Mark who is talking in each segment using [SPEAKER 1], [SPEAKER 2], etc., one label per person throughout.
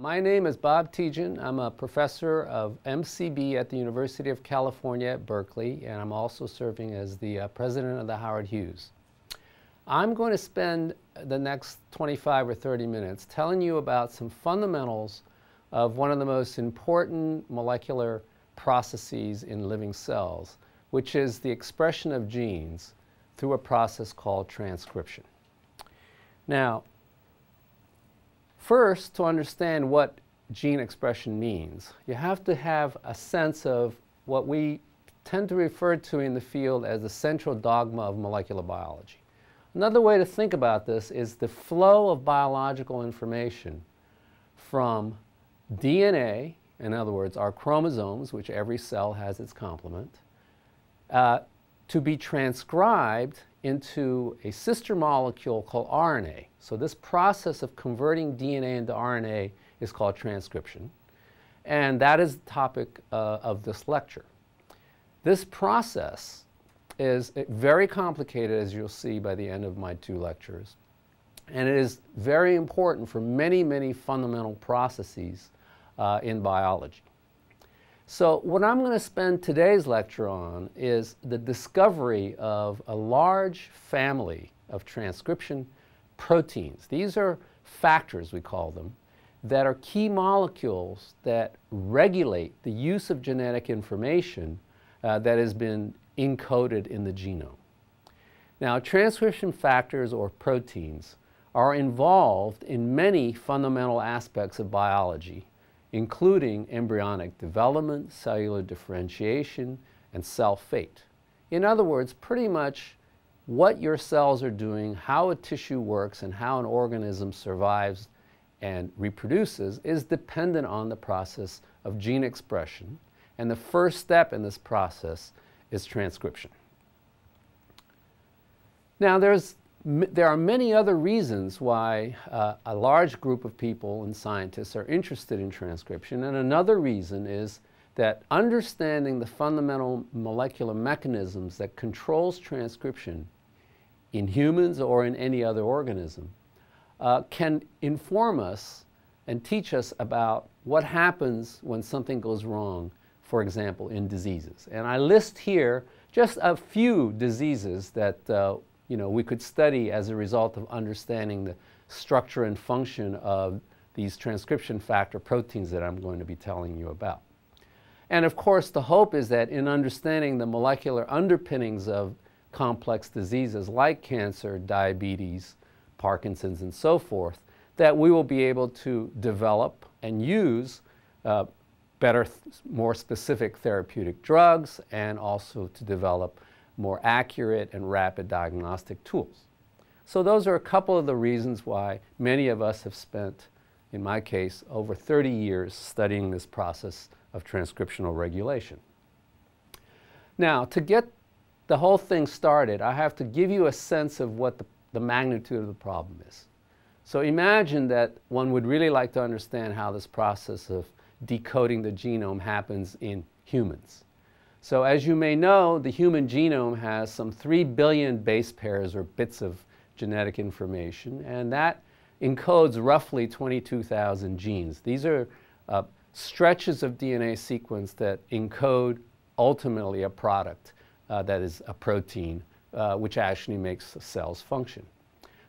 [SPEAKER 1] My name is Bob Tjian. I'm a professor of MCB at the University of California at Berkeley, and I'm also serving as the uh, president of the Howard Hughes. I'm going to spend the next 25 or 30 minutes telling you about some fundamentals of one of the most important molecular processes in living cells, which is the expression of genes through a process called transcription. Now, first, to understand what gene expression means, you have to have a sense of what we tend to refer to in the field as the central dogma of molecular biology. Another way to think about this is the flow of biological information from DNA, in other words, our chromosomes, which every cell has its complement, uh, to be transcribed into a sister molecule called RNA. So this process of converting DNA into RNA is called transcription. And that is the topic uh, of this lecture. This process is very complicated, as you'll see by the end of my two lectures. And it is very important for many, many fundamental processes uh, in biology. So what I'm going to spend today's lecture on is the discovery of a large family of transcription proteins. These are factors, we call them, that are key molecules that regulate the use of genetic information uh, that has been encoded in the genome. Now, transcription factors or proteins are involved in many fundamental aspects of biology including embryonic development, cellular differentiation, and cell fate. In other words, pretty much what your cells are doing, how a tissue works, and how an organism survives and reproduces is dependent on the process of gene expression. And the first step in this process is transcription. Now, there's there are many other reasons why uh, a large group of people and scientists are interested in transcription. And another reason is that understanding the fundamental molecular mechanisms that controls transcription in humans or in any other organism uh, can inform us and teach us about what happens when something goes wrong, for example, in diseases. And I list here just a few diseases that uh, you know, we could study as a result of understanding the structure and function of these transcription factor proteins that I'm going to be telling you about. And of course, the hope is that in understanding the molecular underpinnings of complex diseases like cancer, diabetes, Parkinson's, and so forth, that we will be able to develop and use uh, better, more specific therapeutic drugs and also to develop more accurate and rapid diagnostic tools. So those are a couple of the reasons why many of us have spent, in my case, over 30 years studying this process of transcriptional regulation. Now, to get the whole thing started, I have to give you a sense of what the, the magnitude of the problem is. So imagine that one would really like to understand how this process of decoding the genome happens in humans. So as you may know, the human genome has some 3 billion base pairs or bits of genetic information, and that encodes roughly 22,000 genes. These are uh, stretches of DNA sequence that encode ultimately a product uh, that is a protein, uh, which actually makes cells function.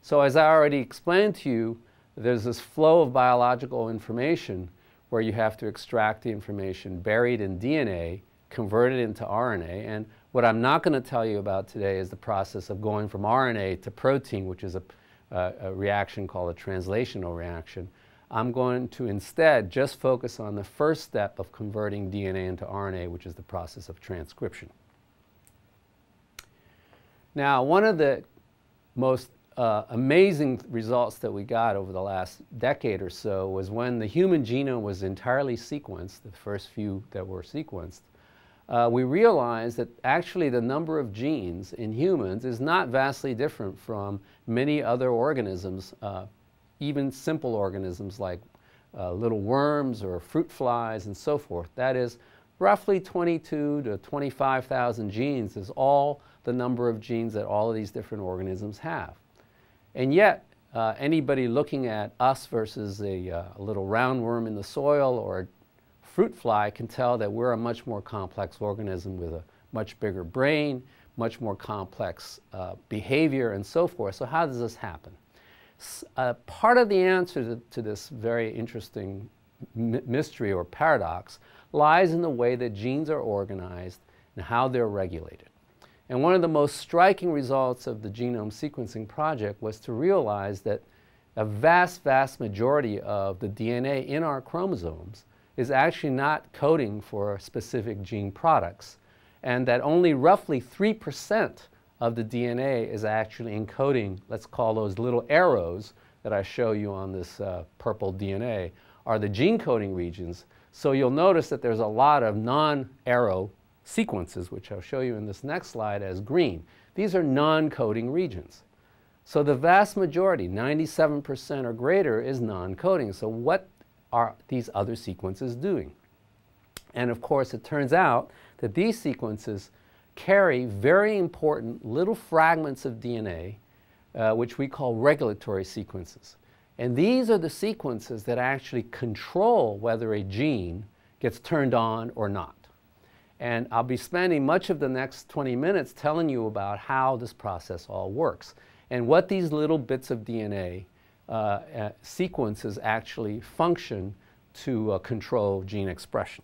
[SPEAKER 1] So as I already explained to you, there's this flow of biological information where you have to extract the information buried in DNA converted into RNA. And what I'm not going to tell you about today is the process of going from RNA to protein, which is a, uh, a reaction called a translational reaction. I'm going to instead just focus on the first step of converting DNA into RNA, which is the process of transcription. Now, one of the most uh, amazing results that we got over the last decade or so was when the human genome was entirely sequenced, the first few that were sequenced, uh, we realize that actually the number of genes in humans is not vastly different from many other organisms, uh, even simple organisms like uh, little worms or fruit flies and so forth. That is, roughly 22 to 25,000 genes is all the number of genes that all of these different organisms have. And yet, uh, anybody looking at us versus a, uh, little roundworm in the soil or fruit fly can tell that we're a much more complex organism with a much bigger brain, much more complex uh, behavior, and so forth. So, how does this happen? S uh, part of the answer to, to this very interesting mystery or paradox lies in the way that genes are organized and how they're regulated. And one of the most striking results of the genome sequencing project was to realize that a vast, vast majority of the DNA in our chromosomes is actually not coding for specific gene products, and that only roughly 3% of the DNA is actually encoding, let's call those little arrows that I show you on this uh, purple DNA, are the gene coding regions. So you'll notice that there's a lot of non-arrow sequences, which I'll show you in this next slide as green. These are non-coding regions. So the vast majority, 97% or greater, is non-coding. So what are these other sequences doing? And of course, it turns out that these sequences carry very important little fragments of DNA, uh, which we call regulatory sequences. And these are the sequences that actually control whether a gene gets turned on or not. And I'll be spending much of the next 20 minutes telling you about how this process all works and what these little bits of DNA uh, uh, sequences actually function to uh, control gene expression.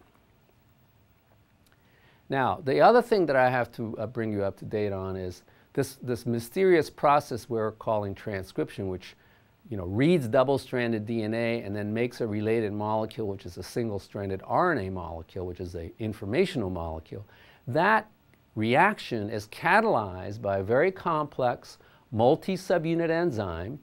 [SPEAKER 1] Now, the other thing that I have to bring you up to date on is this, this mysterious process we're calling transcription, which you know, reads double-stranded DNA and then makes a related molecule, which is a single-stranded RNA molecule, which is an informational molecule. That reaction is catalyzed by a very complex multi-subunit enzyme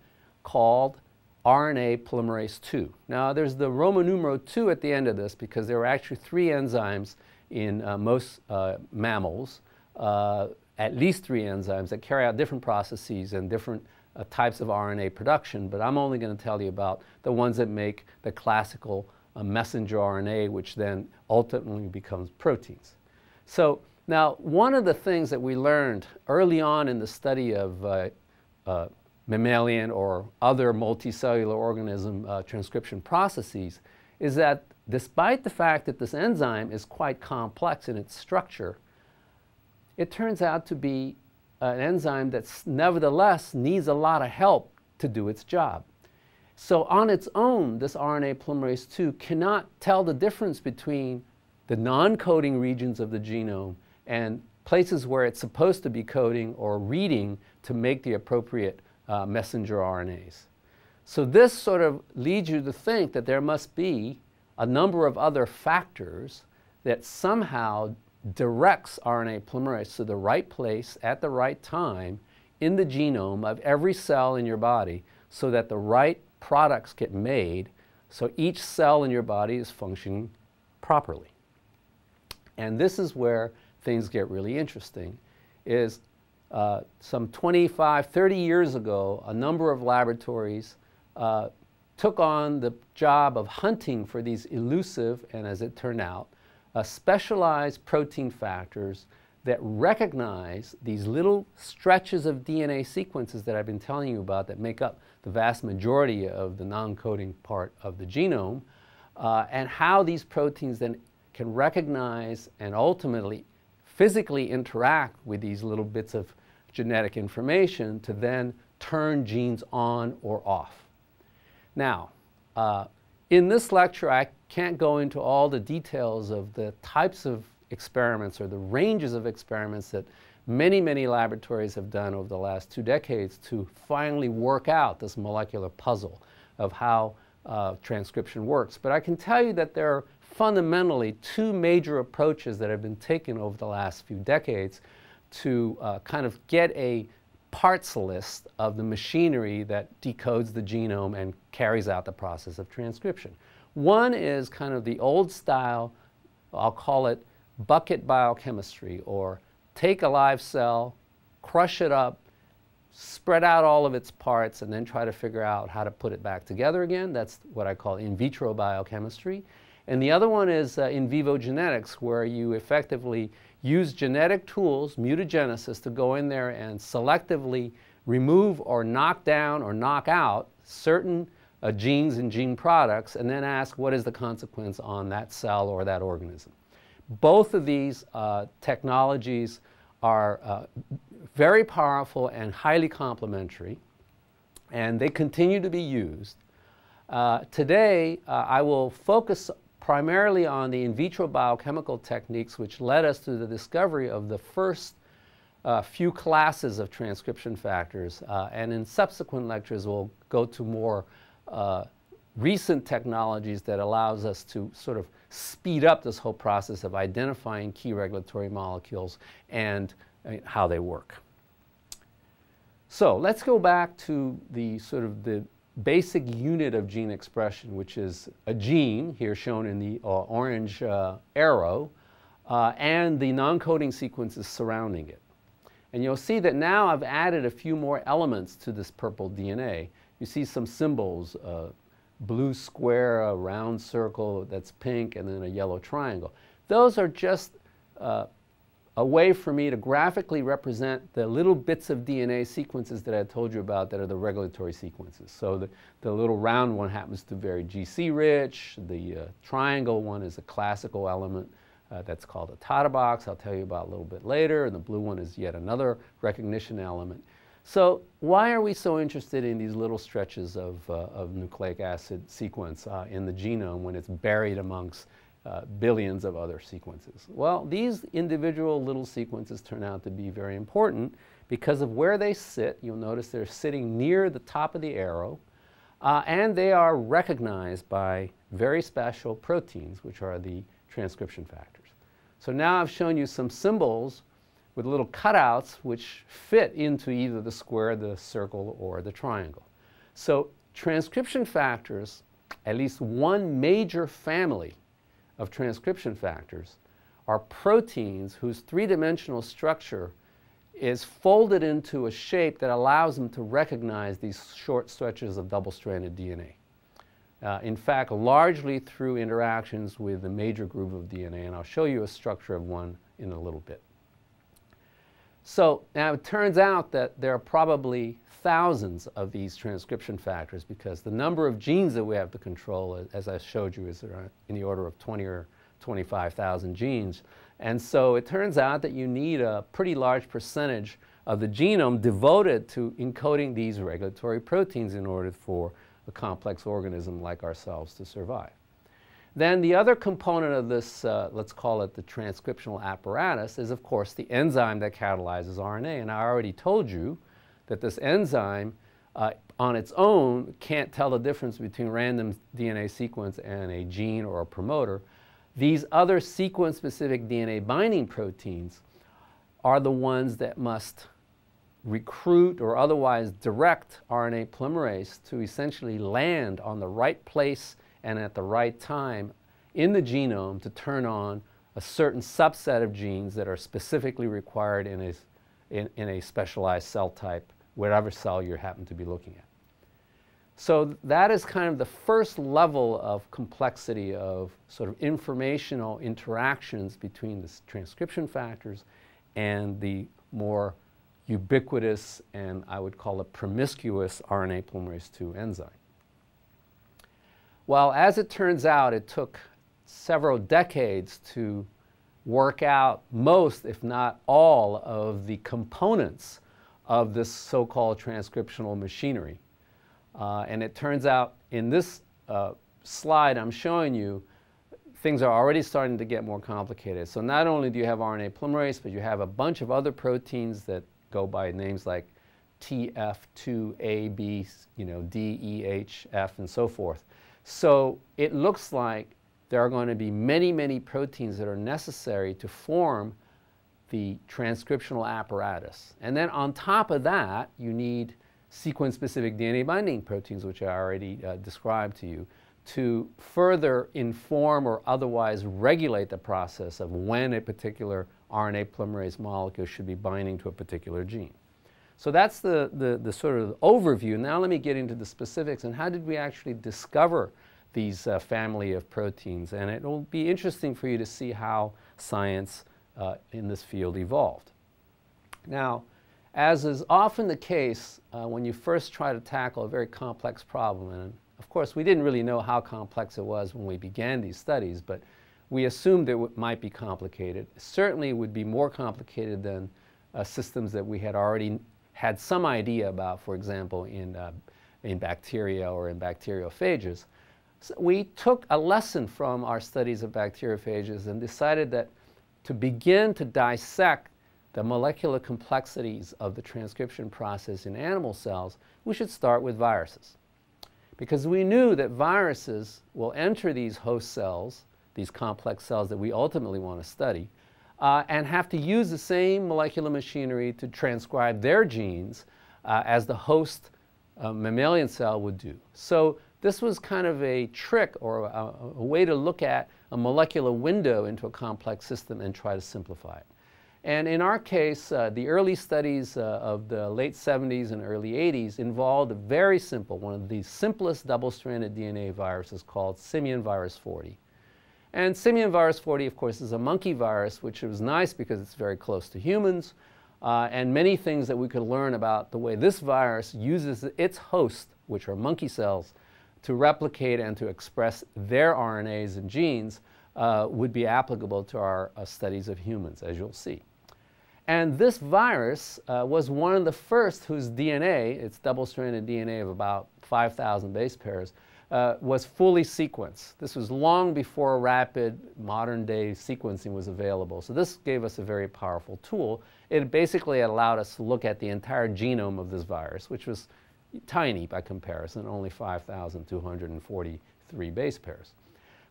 [SPEAKER 1] called RNA polymerase II. Now, there's the Roman numeral 2 at the end of this because there are actually three enzymes in uh, most uh, mammals, uh, at least three enzymes that carry out different processes and different uh, types of RNA production, but I'm only going to tell you about the ones that make the classical uh, messenger RNA, which then ultimately becomes proteins. So now, one of the things that we learned early on in the study of uh mammalian or other multicellular organism uh, transcription processes is that despite the fact that this enzyme is quite complex in its structure, it turns out to be an enzyme that nevertheless needs a lot of help to do its job. So on its own, this RNA polymerase II cannot tell the difference between the non-coding regions of the genome and places where it's supposed to be coding or reading to make the appropriate uh, messenger RNAs. So this sort of leads you to think that there must be a number of other factors that somehow directs RNA polymerase to the right place at the right time in the genome of every cell in your body so that the right products get made so each cell in your body is functioning properly. And this is where things get really interesting is uh, some 25, 30 years ago, a number of laboratories uh, took on the job of hunting for these elusive, and as it turned out, uh, specialized protein factors that recognize these little stretches of DNA sequences that I've been telling you about that make up the vast majority of the non-coding part of the genome, uh, and how these proteins then can recognize and ultimately physically interact with these little bits of genetic information to then turn genes on or off. Now, uh, in this lecture, I can't go into all the details of the types of experiments or the ranges of experiments that many, many laboratories have done over the last two decades to finally work out this molecular puzzle of how uh, transcription works. But I can tell you that there are fundamentally two major approaches that have been taken over the last few decades to uh, kind of get a parts list of the machinery that decodes the genome and carries out the process of transcription. One is kind of the old style, I'll call it bucket biochemistry, or take a live cell, crush it up, spread out all of its parts, and then try to figure out how to put it back together again. That's what I call in vitro biochemistry. And the other one is uh, in vivo genetics, where you effectively use genetic tools, mutagenesis, to go in there and selectively remove or knock down or knock out certain uh, genes and gene products and then ask what is the consequence on that cell or that organism. Both of these uh, technologies are uh, very powerful and highly complementary, and they continue to be used. Uh, today, uh, I will focus primarily on the in vitro biochemical techniques which led us to the discovery of the first uh, few classes of transcription factors. Uh, and in subsequent lectures, we'll go to more uh, recent technologies that allows us to sort of speed up this whole process of identifying key regulatory molecules and uh, how they work. So let's go back to the sort of the basic unit of gene expression, which is a gene, here shown in the uh, orange uh, arrow, uh, and the non-coding sequences surrounding it. And you'll see that now I've added a few more elements to this purple DNA. You see some symbols, uh, blue square, a round circle that's pink, and then a yellow triangle. Those are just uh, a way for me to graphically represent the little bits of DNA sequences that I told you about that are the regulatory sequences. So the, the little round one happens to be very GC rich. The uh, triangle one is a classical element uh, that's called a TATA box. I'll tell you about a little bit later. And the blue one is yet another recognition element. So why are we so interested in these little stretches of, uh, of nucleic acid sequence uh, in the genome when it's buried amongst uh, billions of other sequences. Well, these individual little sequences turn out to be very important because of where they sit. You'll notice they're sitting near the top of the arrow, uh, and they are recognized by very special proteins, which are the transcription factors. So now I've shown you some symbols with little cutouts which fit into either the square, the circle, or the triangle. So transcription factors, at least one major family of transcription factors are proteins whose three-dimensional structure is folded into a shape that allows them to recognize these short stretches of double-stranded DNA. Uh, in fact, largely through interactions with the major groove of DNA, and I'll show you a structure of one in a little bit. So now it turns out that there are probably thousands of these transcription factors because the number of genes that we have to control, as I showed you, is uh, in the order of 20 or 25,000 genes. And so it turns out that you need a pretty large percentage of the genome devoted to encoding these regulatory proteins in order for a complex organism like ourselves to survive. Then the other component of this, uh, let's call it the transcriptional apparatus, is of course the enzyme that catalyzes RNA. And I already told you that this enzyme uh, on its own can't tell the difference between random DNA sequence and a gene or a promoter. These other sequence-specific DNA binding proteins are the ones that must recruit or otherwise direct RNA polymerase to essentially land on the right place and at the right time in the genome to turn on a certain subset of genes that are specifically required in a, in, in a specialized cell type whatever cell you happen to be looking at. So that is kind of the first level of complexity of sort of informational interactions between the transcription factors and the more ubiquitous and I would call it promiscuous RNA polymerase II enzyme. Well, as it turns out, it took several decades to work out most, if not all, of the components of this so-called transcriptional machinery. Uh, and it turns out in this uh, slide I'm showing you, things are already starting to get more complicated. So not only do you have RNA polymerase, but you have a bunch of other proteins that go by names like TF2A, B, you know, D, E, H, F, and so forth. So it looks like there are going to be many, many proteins that are necessary to form the transcriptional apparatus. And then on top of that, you need sequence-specific DNA binding proteins, which I already uh, described to you, to further inform or otherwise regulate the process of when a particular RNA polymerase molecule should be binding to a particular gene. So that's the, the, the sort of overview. Now let me get into the specifics and how did we actually discover these uh, family of proteins. And it will be interesting for you to see how science uh, in this field evolved. Now, as is often the case uh, when you first try to tackle a very complex problem, and of course we didn't really know how complex it was when we began these studies, but we assumed it might be complicated. Certainly it would be more complicated than uh, systems that we had already had some idea about, for example, in, uh, in bacteria or in bacteriophages. So we took a lesson from our studies of bacteriophages and decided that to begin to dissect the molecular complexities of the transcription process in animal cells, we should start with viruses. Because we knew that viruses will enter these host cells, these complex cells that we ultimately want to study, uh, and have to use the same molecular machinery to transcribe their genes uh, as the host uh, mammalian cell would do. So this was kind of a trick or a, a way to look at a molecular window into a complex system and try to simplify it. And in our case, uh, the early studies uh, of the late 70s and early 80s involved a very simple, one of the simplest double-stranded DNA viruses called simian virus 40. And simian virus 40, of course, is a monkey virus, which was nice because it's very close to humans. Uh, and many things that we could learn about the way this virus uses its host, which are monkey cells, to replicate and to express their RNAs and genes uh, would be applicable to our uh, studies of humans, as you'll see. And this virus uh, was one of the first whose DNA, its double-stranded DNA of about 5,000 base pairs, uh, was fully sequenced. This was long before rapid modern-day sequencing was available. So this gave us a very powerful tool. It basically allowed us to look at the entire genome of this virus, which was tiny by comparison, only 5,243 base pairs.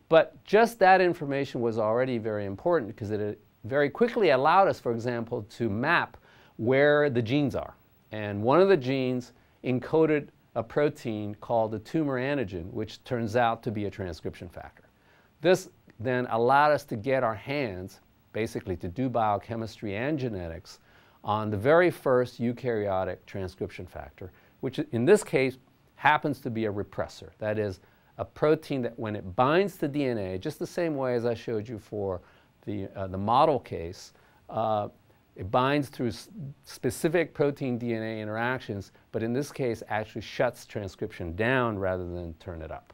[SPEAKER 1] But just that information was already very important because it very quickly allowed us, for example, to map where the genes are. And one of the genes encoded a protein called the tumor antigen, which turns out to be a transcription factor. This then allowed us to get our hands, basically to do biochemistry and genetics, on the very first eukaryotic transcription factor, which in this case happens to be a repressor. That is, a protein that when it binds to DNA, just the same way as I showed you for the, uh, the model case, uh, it binds through specific protein DNA interactions, but in this case actually shuts transcription down rather than turn it up.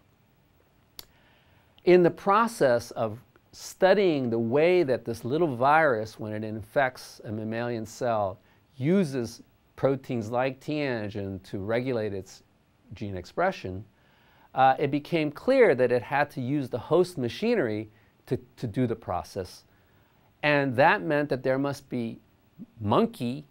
[SPEAKER 1] In the process of studying the way that this little virus, when it infects a mammalian cell, uses proteins like T antigen to regulate its gene expression, uh, it became clear that it had to use the host machinery to, to do the process. And that meant that there must be monkey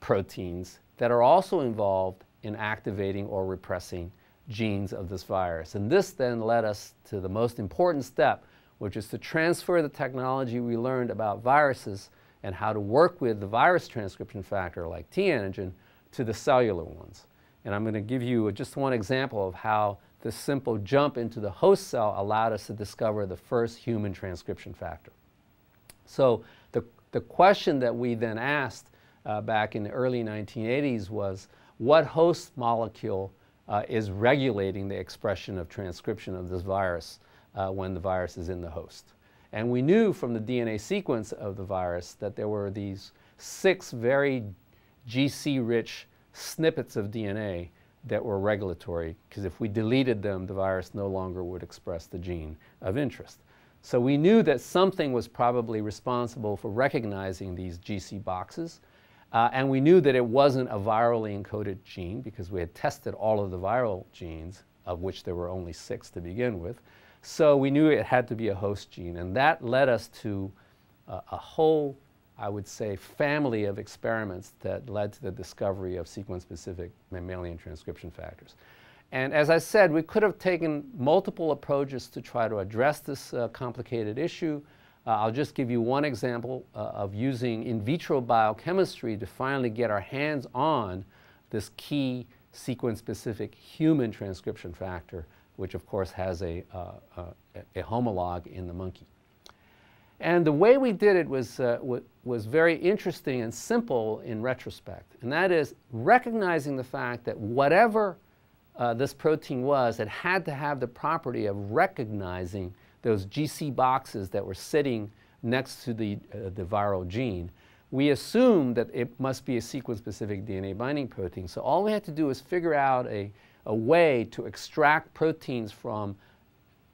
[SPEAKER 1] proteins that are also involved in activating or repressing genes of this virus. And this then led us to the most important step, which is to transfer the technology we learned about viruses and how to work with the virus transcription factor like T antigen to the cellular ones. And I'm going to give you just one example of how this simple jump into the host cell allowed us to discover the first human transcription factor. So the, question that we then asked uh, back in the early 1980s was, what host molecule uh, is regulating the expression of transcription of this virus uh, when the virus is in the host? And we knew from the DNA sequence of the virus that there were these six very GC-rich snippets of DNA that were regulatory, because if we deleted them, the virus no longer would express the gene of interest. So we knew that something was probably responsible for recognizing these GC boxes. Uh, and we knew that it wasn't a virally encoded gene because we had tested all of the viral genes, of which there were only six to begin with. So we knew it had to be a host gene. And that led us to uh, a whole, I would say, family of experiments that led to the discovery of sequence-specific mammalian transcription factors. And as I said, we could have taken multiple approaches to try to address this uh, complicated issue. Uh, I'll just give you one example uh, of using in vitro biochemistry to finally get our hands on this key sequence-specific human transcription factor, which of course has a, uh, a homologue in the monkey. And the way we did it was, uh, was very interesting and simple in retrospect. And that is recognizing the fact that whatever uh, this protein was, it had to have the property of recognizing those GC boxes that were sitting next to the, uh, the viral gene. we assumed that it must be a sequence-specific DNA binding protein. So all we had to do was figure out a, a way to extract proteins from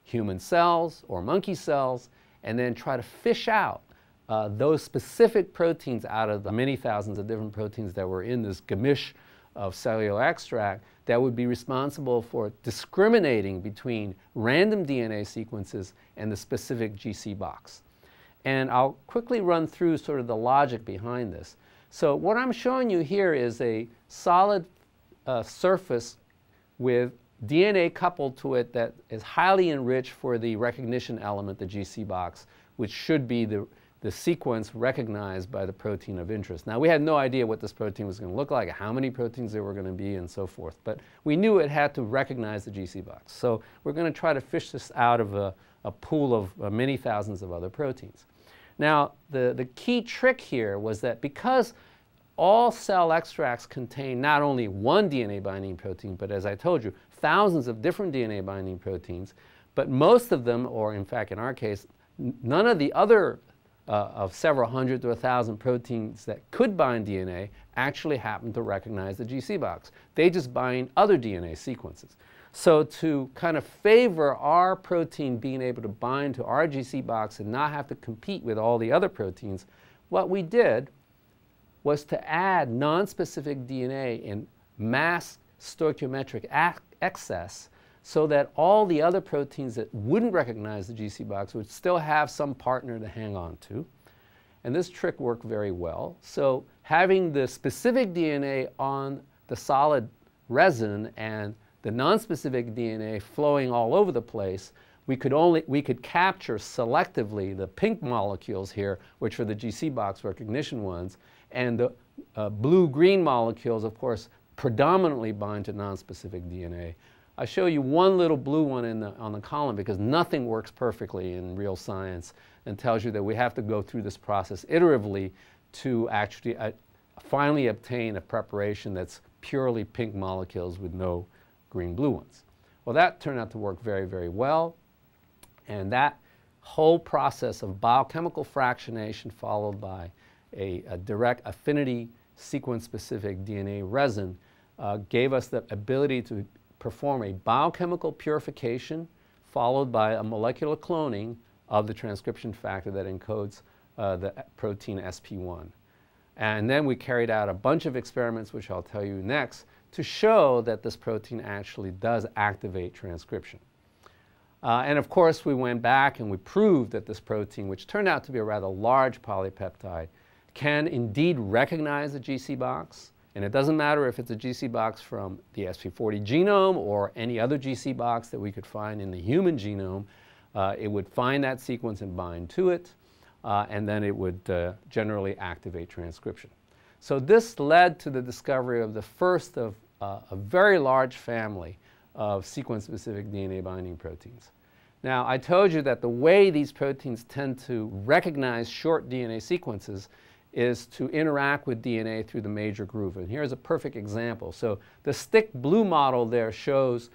[SPEAKER 1] human cells or monkey cells and then try to fish out uh, those specific proteins out of the many thousands of different proteins that were in this gamish of cellular extract that would be responsible for discriminating between random DNA sequences and the specific GC box. And I'll quickly run through sort of the logic behind this. So what I'm showing you here is a solid uh, surface with DNA coupled to it that is highly enriched for the recognition element, the GC box, which should be the, the sequence recognized by the protein of interest. Now, we had no idea what this protein was going to look like, how many proteins there were going to be, and so forth. But we knew it had to recognize the GC box. So we're going to try to fish this out of a, a pool of uh, many thousands of other proteins. Now, the, the key trick here was that because all cell extracts contain not only one DNA binding protein, but as I told you, thousands of different DNA binding proteins, but most of them, or in fact in our case, none of the other uh, of several hundred to a thousand proteins that could bind DNA actually happen to recognize the GC box. They just bind other DNA sequences. So to kind of favor our protein being able to bind to our GC box and not have to compete with all the other proteins, what we did was to add nonspecific DNA in mass stoichiometric excess so that all the other proteins that wouldn't recognize the GC box would still have some partner to hang on to. And this trick worked very well. So having the specific DNA on the solid resin and the nonspecific DNA flowing all over the place, we could only we could capture selectively the pink molecules here, which are the GC box recognition ones, and the uh, blue-green molecules, of course, predominantly bind to nonspecific DNA. I show you one little blue one in the, on the column because nothing works perfectly in real science and tells you that we have to go through this process iteratively to actually uh, finally obtain a preparation that's purely pink molecules with no green-blue ones. Well, that turned out to work very, very well. And that whole process of biochemical fractionation followed by a, a direct affinity sequence-specific DNA resin uh, gave us the ability to perform a biochemical purification followed by a molecular cloning of the transcription factor that encodes uh, the protein SP1. And then we carried out a bunch of experiments, which I'll tell you next, to show that this protein actually does activate transcription. Uh, and of course, we went back and we proved that this protein, which turned out to be a rather large polypeptide, can indeed recognize the GC box and it doesn't matter if it's a GC box from the SV40 genome or any other GC box that we could find in the human genome. Uh, it would find that sequence and bind to it, uh, and then it would uh, generally activate transcription. So this led to the discovery of the first of uh, a very large family of sequence-specific DNA binding proteins. Now, I told you that the way these proteins tend to recognize short DNA sequences is to interact with DNA through the major groove. And here's a perfect example. So the stick blue model there shows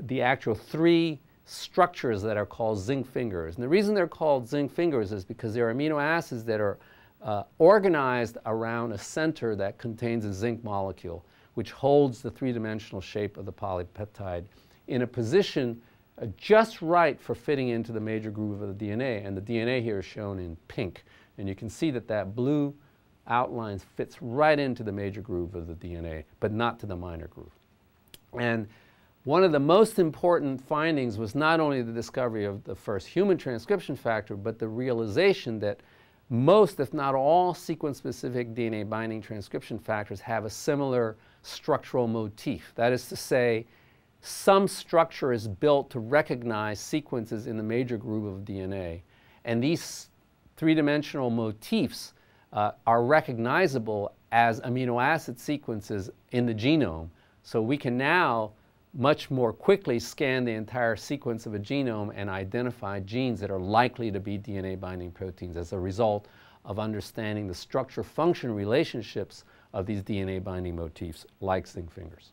[SPEAKER 1] the actual three structures that are called zinc fingers. And the reason they're called zinc fingers is because they're amino acids that are uh, organized around a center that contains a zinc molecule, which holds the three-dimensional shape of the polypeptide in a position uh, just right for fitting into the major groove of the DNA. And the DNA here is shown in pink. And you can see that that blue outline fits right into the major groove of the DNA, but not to the minor groove. And one of the most important findings was not only the discovery of the first human transcription factor, but the realization that most, if not all, sequence-specific DNA binding transcription factors have a similar structural motif. That is to say, some structure is built to recognize sequences in the major groove of DNA. And these three-dimensional motifs uh, are recognizable as amino acid sequences in the genome. So we can now much more quickly scan the entire sequence of a genome and identify genes that are likely to be DNA binding proteins as a result of understanding the structure function relationships of these DNA binding motifs like zinc fingers.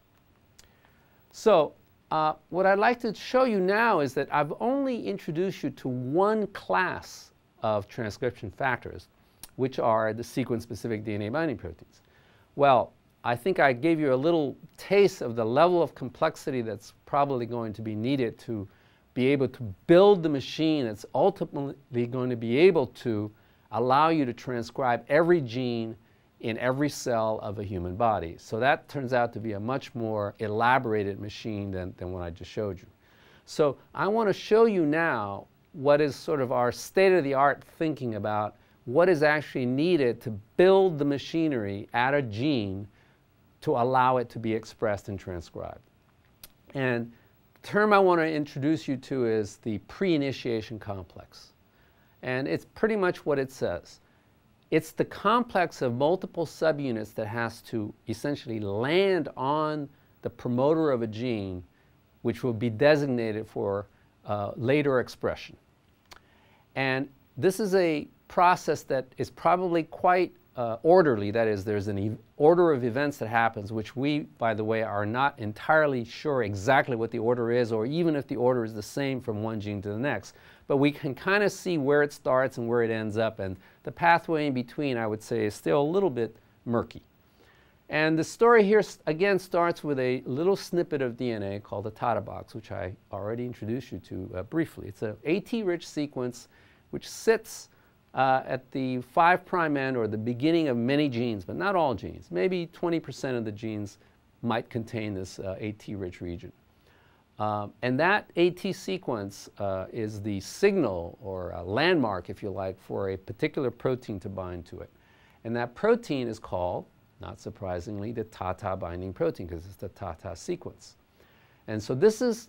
[SPEAKER 1] So uh, what I'd like to show you now is that I've only introduced you to one class of transcription factors. which are the sequence-specific DNA binding proteins. Well, I think I gave you a little taste of the level of complexity that's probably going to be needed to be able to build the machine that's ultimately going to be able to allow you to transcribe every gene in every cell of a human body. So that turns out to be a much more elaborated machine than, than what I just showed you. So I want to show you now what is sort of our state-of-the-art thinking about what is actually needed to build the machinery at a gene to allow it to be expressed and transcribed. And the term I want to introduce you to is the pre-initiation complex. And it's pretty much what it says. It's the complex of multiple subunits that has to essentially land on the promoter of a gene, which will be designated for uh, later expression. And this is a process that is probably quite uh, orderly. That is, there's an order of events that happens, which we, by the way, are not entirely sure exactly what the order is, or even if the order is the same from one gene to the next. But we can kind of see where it starts and where it ends up, and the pathway in between, I would say, is still a little bit murky. And the story here, again, starts with a little snippet of DNA called the TATA box, which I already introduced you to uh, briefly. It's an AT-rich sequence which sits uh, at the 5' prime end or the beginning of many genes, but not all genes. Maybe 20% of the genes might contain this uh, AT-rich region. Um, and that AT sequence uh, is the signal or landmark, if you like, for a particular protein to bind to it. And that protein is called, not surprisingly, the TATA binding protein because it's the TATA sequence. And so this is,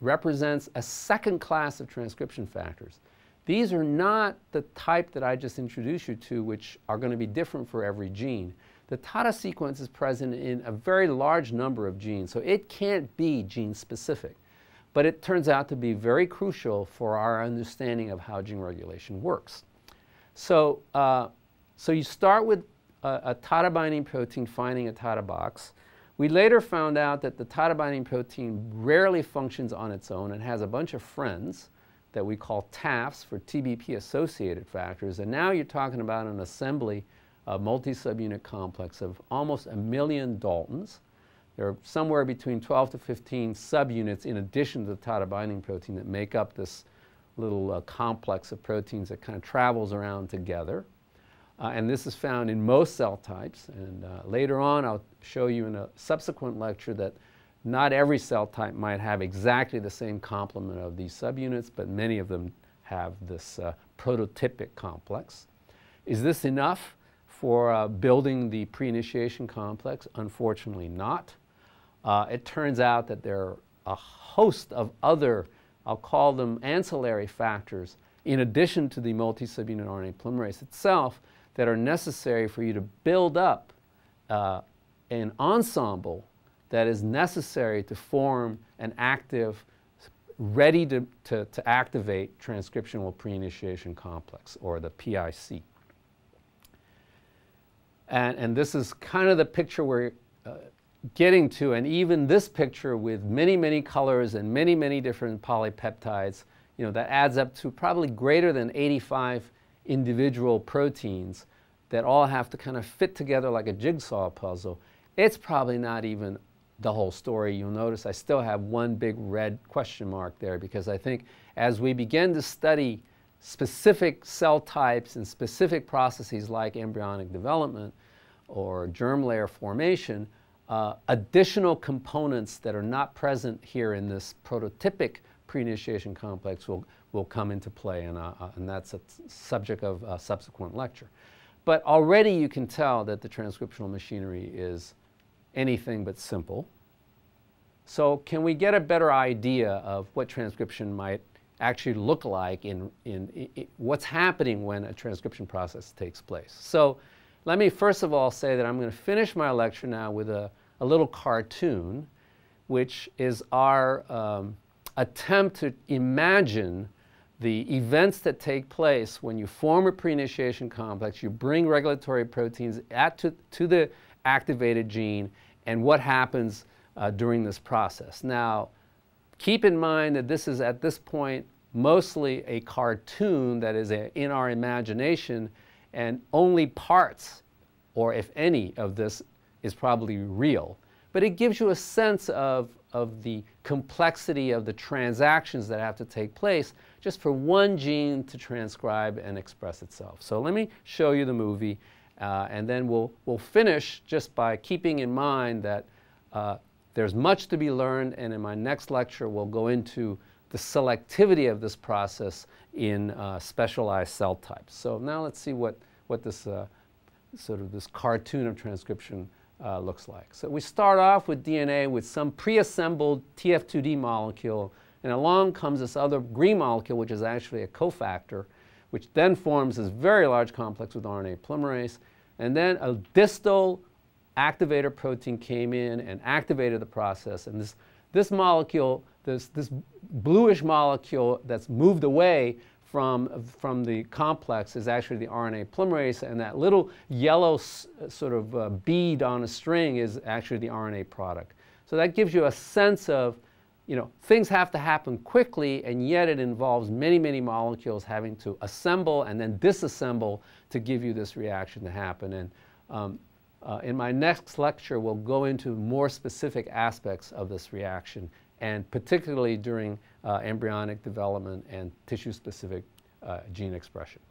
[SPEAKER 1] represents a second class of transcription factors. These are not the type that I just introduced you to, which are going to be different for every gene. The TATA sequence is present in a very large number of genes, so it can't be gene specific. But it turns out to be very crucial for our understanding of how gene regulation works. So, uh, so you start with a, a TATA binding protein finding a TATA box. We later found out that the TATA binding protein rarely functions on its own and has a bunch of friends that we call TAFs for TBP associated factors. And now you're talking about an assembly, a multi-subunit complex of almost a million Daltons. There are somewhere between 12 to 15 subunits in addition to the TATA binding protein that make up this little uh, complex of proteins that kind of travels around together. Uh, and this is found in most cell types. And uh, later on, I'll show you in a subsequent lecture that not every cell type might have exactly the same complement of these subunits, but many of them have this uh, prototypic complex. Is this enough for uh, building the pre-initiation complex? Unfortunately not. Uh, it turns out that there are a host of other, I'll call them ancillary factors, in addition to the multi-subunit RNA polymerase itself, that are necessary for you to build up uh, an ensemble that is necessary to form an active, ready to, to, to activate transcriptional pre-initiation complex, or the PIC. And, and this is kind of the picture we're uh, getting to, and even this picture with many, many colors and many, many different polypeptides, you know, that adds up to probably greater than 85 individual proteins that all have to kind of fit together like a jigsaw puzzle. It's probably not even the whole story, you'll notice I still have one big red question mark there because I think as we begin to study specific cell types and specific processes like embryonic development or germ layer formation, uh, additional components that are not present here in this prototypic pre-initiation complex will, will come into play, and, uh, uh, and that's a subject of a subsequent lecture. But already you can tell that the transcriptional machinery is anything but simple. So can we get a better idea of what transcription might actually look like in, in, in, what's happening when a transcription process takes place? So let me first of all say that I'm going to finish my lecture now with a, a little cartoon, which is our um, attempt to imagine the events that take place when you form a pre-initiation complex, you bring regulatory proteins at to, to the activated gene, and what happens uh, during this process. Now, keep in mind that this is at this point mostly a cartoon that is a, in our imagination and only parts, or if any, of this is probably real. But it gives you a sense of, of the complexity of the transactions that have to take place just for one gene to transcribe and express itself. So let me show you the movie, uh, and then we'll, we'll finish just by keeping in mind that uh, there's much to be learned, and in my next lecture, we'll go into the selectivity of this process in uh, specialized cell types. So now let's see what, what this uh, sort of this cartoon of transcription uh, looks like. So we start off with DNA with some pre-assembled TFIID molecule, and along comes this other green molecule, which is actually a cofactor, which then forms this very large complex with RNA polymerase, and then a distal activator protein came in and activated the process, and this, this molecule, this, this bluish molecule that's moved away from, from the complex is actually the RNA polymerase, and that little yellow sort of uh, bead on a string is actually the RNA product. So that gives you a sense of, you know, things have to happen quickly, and yet it involves many, many molecules having to assemble and then disassemble to give you this reaction to happen. And um, uh, in my next lecture, we'll go into more specific aspects of this reaction and particularly during uh, embryonic development and tissue-specific uh, gene expression.